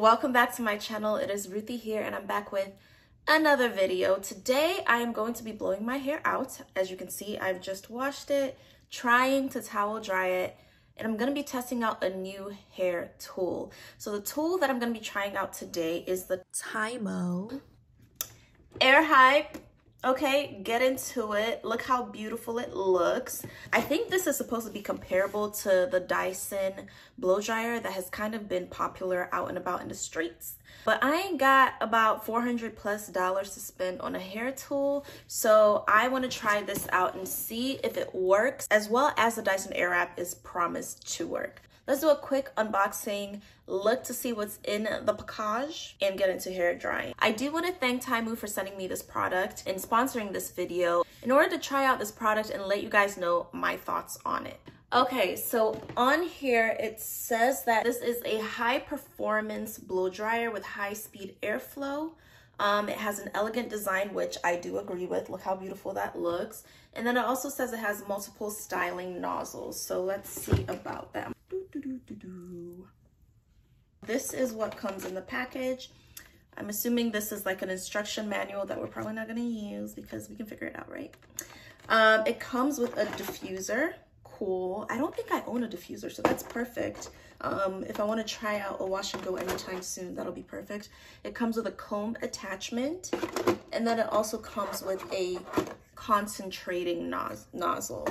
welcome back to my channel. It is Roothie here and I'm back with another video. Today I am going to be blowing my hair out. As you can see, I've just washed it, trying to towel dry it, and I'm gonna be testing out a new hair tool. So the tool that I'm gonna be trying out today is the Tymo AirHype Okay, get into it. Look how beautiful it looks. I think this is supposed to be comparable to the Dyson blow dryer that has kind of been popular out and about in the streets. But I ain't got about 400 plus dollars to spend on a hair tool. So I want to try this out and see if it works as well as the Dyson Airwrap is promised to work. Let's do a quick unboxing, look to see what's in the package, and get into hair drying. I do want to thank Tymo for sending me this product and sponsoring this video in order to try out this product and let you guys know my thoughts on it. Okay, so on here it says that this is a high performance blow dryer with high speed airflow. Um, it has an elegant design, which I do agree with. Look how beautiful that looks. And then it also says it has multiple styling nozzles. So let's see about that. This is what comes in the package. I'm assuming this is like an instruction manual that we're probably not gonna use because we can figure it out, right? Um, it comes with a diffuser. Cool. I don't think I own a diffuser, so that's perfect. Um, if I want to try out a wash and go anytime soon, that'll be perfect. It comes with a comb attachment, and then it also comes with a concentrating nozzle.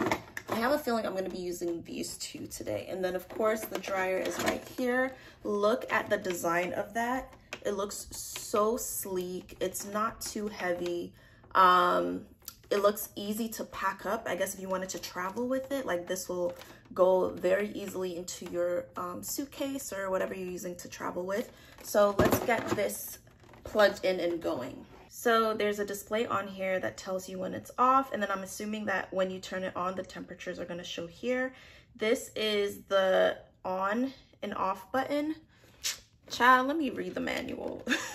I have a feeling I'm going to be using these two today. And then, of course, the dryer is right here. Look at the design of that. It looks so sleek. It's not too heavy. Um, it looks easy to pack up. I guess if you wanted to travel with it, like this will go very easily into your um, suitcase or whatever you're using to travel with. So let's get this plugged in and going. So there's a display on here that tells you when it's off. And then I'm assuming that when you turn it on, the temperatures are gonna show here. This is the on and off button. Child, let me read the manual.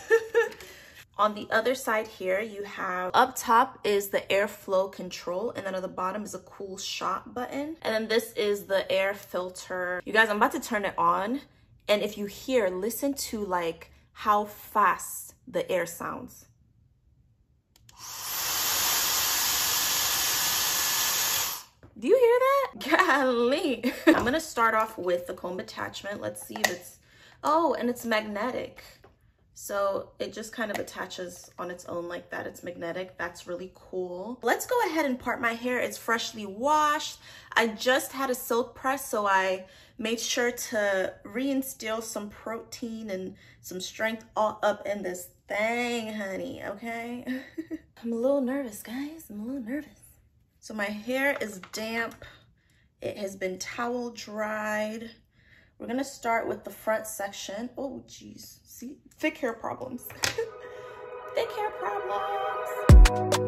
on the other side here, you have up top is the airflow control. And then at the bottom is a cool shot button. And then this is the air filter. You guys, I'm about to turn it on. And if you hear, listen to like how fast the air sounds. Do you hear that? Golly. I'm gonna start off with the comb attachment. Let's see if it's, oh, and it's magnetic. So it just kind of attaches on its own like that. It's magnetic. That's really cool. Let's go ahead and part my hair. It's freshly washed. I just had a silk press, so I made sure to reinstill some protein and some strength all up in this thing, honey, okay? I'm a little nervous, guys. I'm a little nervous. So my hair is damp. It has been towel dried. We're gonna start with the front section. Oh, geez, see, thick hair problems. thick hair problems.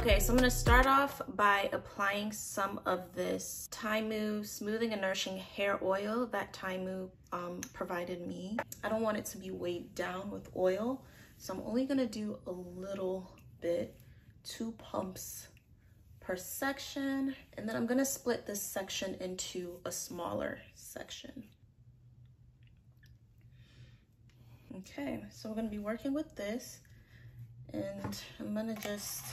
Okay, so I'm gonna start off by applying some of this Tymo Smoothing and Nourishing Hair Oil that Tymo um, provided me. I don't want it to be weighed down with oil, so I'm only gonna do a little bit, two pumps per section, and then I'm gonna split this section into a smaller section. Okay, so we're gonna be working with this, and I'm gonna just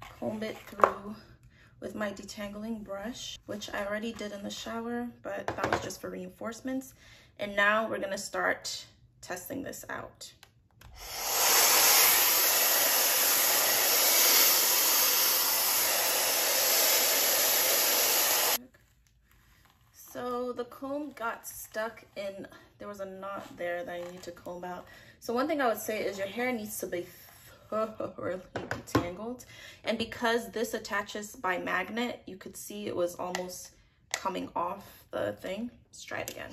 comb it through with my detangling brush, which I already did in the shower, but that was just for reinforcements. And now we're gonna start testing this out. So the comb got stuck in, there was a knot there that I need to comb out. So one thing I would say is your hair needs to be really detangled. And because this attaches by magnet, you could see it was almost coming off the thing. Let's try it again.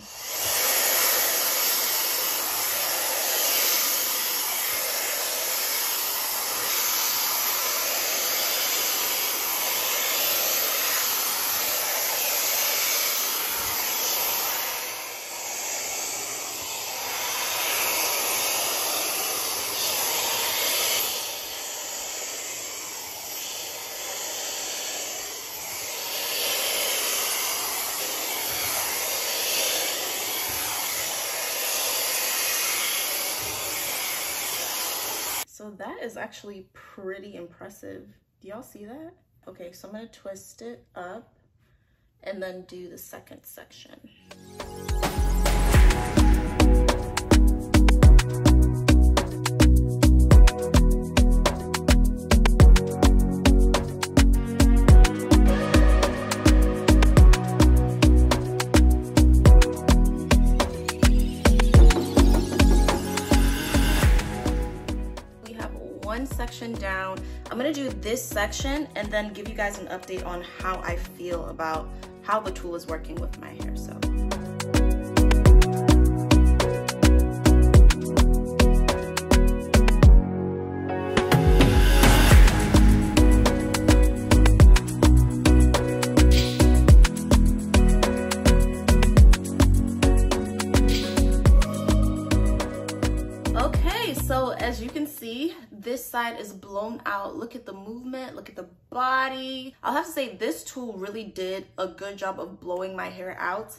That is actually pretty impressive. Do y'all see that? Okay, so I'm gonna twist it up and then do the second section. section section and then give you guys an update on how I feel about how the tool is working with my hair, so. As you can see, this side is blown out. Look at the movement, look at the body. I'll have to say this tool really did a good job of blowing my hair out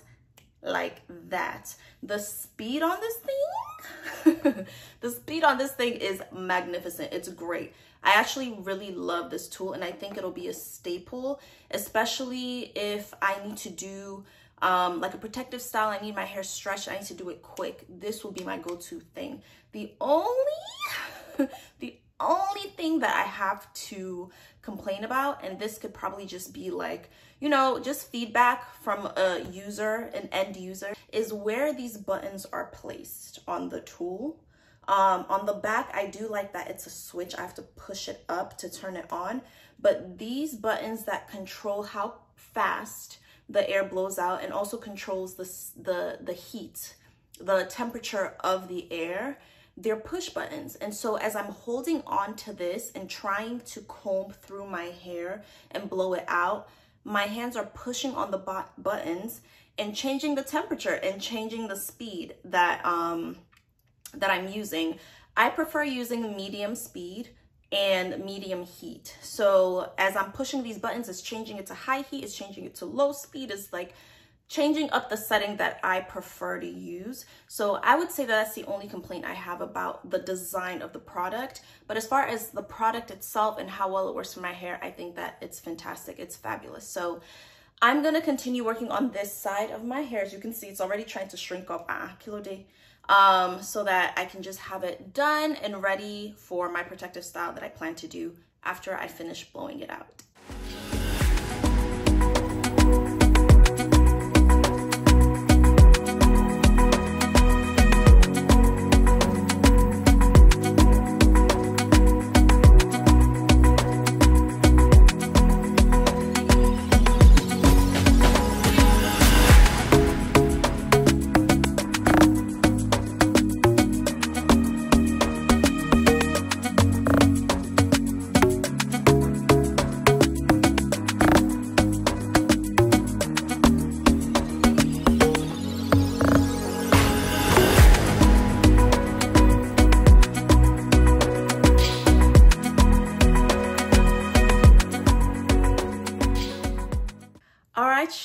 like that. The speed on this thing, the speed on this thing is magnificent. It's great. I actually really love this tool and I think it'll be a staple, especially if I need to do um, like a protective style. I need my hair stretched. I need to do it quick. This will be my go-to thing. The only, the only thing that I have to complain about, and this could probably just be like, you know, just feedback from a user, an end user, is where these buttons are placed on the tool. Um, on the back, I do like that it's a switch. I have to push it up to turn it on. But these buttons that control how fast the air blows out and also controls the, the, the heat, the temperature of the air, they're push buttons. And so as I'm holding on to this and trying to comb through my hair and blow it out, my hands are pushing on the buttons and changing the temperature and changing the speed that um that I'm using. I prefer using medium speed and medium heat. So as I'm pushing these buttons, it's changing it to high heat, it's changing it to low speed, it's like changing up the setting that I prefer to use. So I would say that that's the only complaint I have about the design of the product. But as far as the product itself and how well it works for my hair, I think that it's fantastic. It's fabulous. So I'm gonna continue working on this side of my hair. As you can see, it's already trying to shrink up. Ah, kilo day um, so that I can just have it done and ready for my protective style that I plan to do after I finish blowing it out.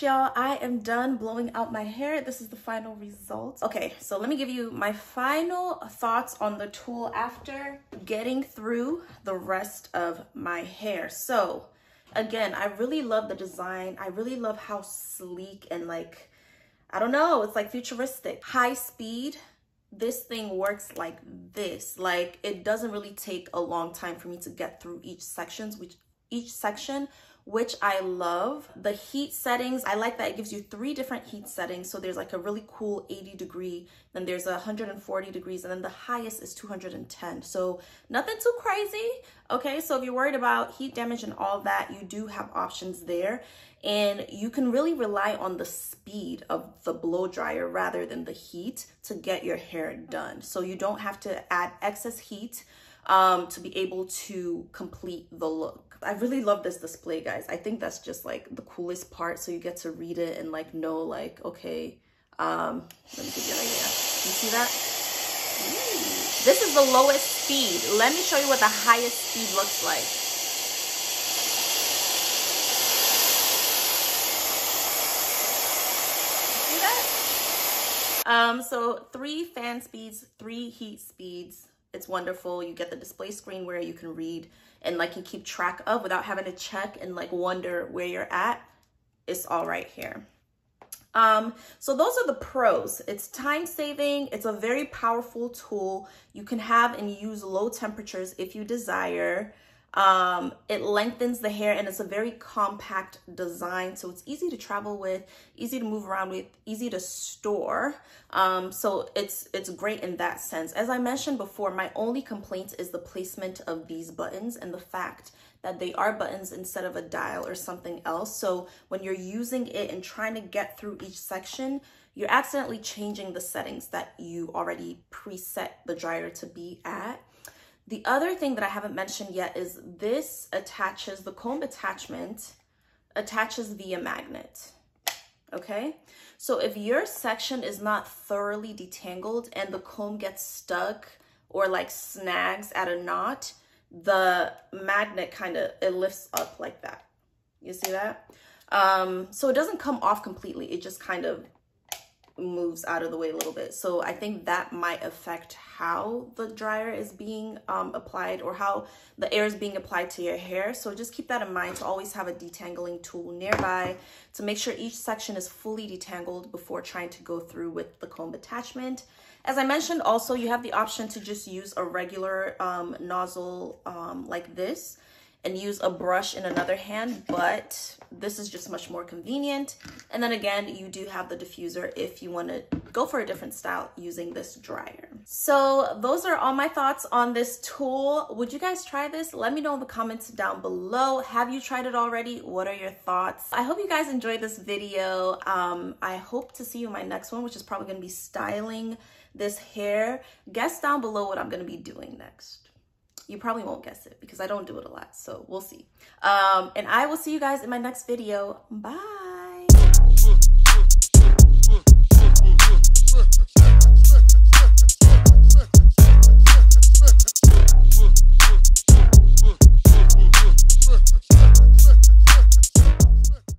Y'all. I am done blowing out my hair. This is the final result okay so let me give you my final thoughts on the tool after getting through the rest of my hair. So again i really love the design. I really love how sleek and like i don't know it's like futuristic. High speed this thing works like this. Like it doesn't really take a long time for me to get through each sections which each section which I love. The heat settings, I like that it gives you three different heat settings. So there's like a really cool 80 degree, then there's 140 degrees, and then the highest is 210. So nothing too crazy. Okay, so if you're worried about heat damage and all that, you do have options there. And you can really rely on the speed of the blow dryer rather than the heat to get your hair done. So you don't have to add excess heat um, to be able to complete the look. I really love this display, guys. I think that's just like the coolest part. So you get to read it and like know like, okay, um, let me give you an idea. You see that? Ooh. This is the lowest speed. Let me show you what the highest speed looks like. See that? Um, so three fan speeds, three heat speeds, It's wonderful. You get the display screen where you can read and like you keep track of without having to check and like wonder where you're at. It's all right here. Um, so those are the pros. It's time saving. It's a very powerful tool. You can have and use low temperatures if you desire. Um, it lengthens the hair and it's a very compact design. So it's easy to travel with, easy to move around with, easy to store. Um, so it's, it's great in that sense. As I mentioned before, my only complaint is the placement of these buttons and the fact that they are buttons instead of a dial or something else. So when you're using it and trying to get through each section, you're accidentally changing the settings that you already preset the dryer to be at. The other thing that I haven't mentioned yet is this attaches, the comb attachment attaches via magnet, okay? So if your section is not thoroughly detangled and the comb gets stuck or like snags at a knot, the magnet kind of, it lifts up like that. You see that? Um, so it doesn't come off completely. It just kind of moves out of the way a little bit. So I think that might affect how the dryer is being um, applied or how the air is being applied to your hair. So just keep that in mind to always have a detangling tool nearby to make sure each section is fully detangled before trying to go through with the comb attachment. As I mentioned, also you have the option to just use a regular um, nozzle um, like this and use a brush in another hand, but this is just much more convenient. And then again, you do have the diffuser if you want to go for a different style using this dryer. So those are all my thoughts on this tool. Would you guys try this? Let me know in the comments down below. Have you tried it already? What are your thoughts? I hope you guys enjoyed this video. Um, I hope to see you in my next one, which is probably going to be styling this hair. Guess down below what I'm going to be doing next you probably won't guess it because I don't do it a lot. So we'll see. Um, and I will see you guys in my next video. Bye.